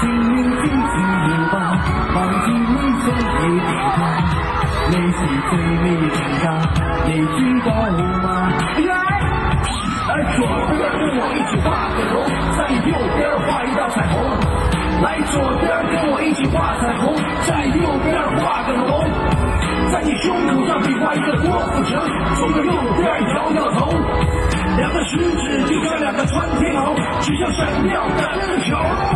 请你尽情摇摆忘记钟意的他你是最迷人噶你知道吗来来左边跟我一起画个龙在右边画一道彩虹来左边跟我一起画彩虹在右边画个龙在你胸口上比划一个郭富城左着右边摇摇头两个食指就像两个穿天猴指向闪耀的灯球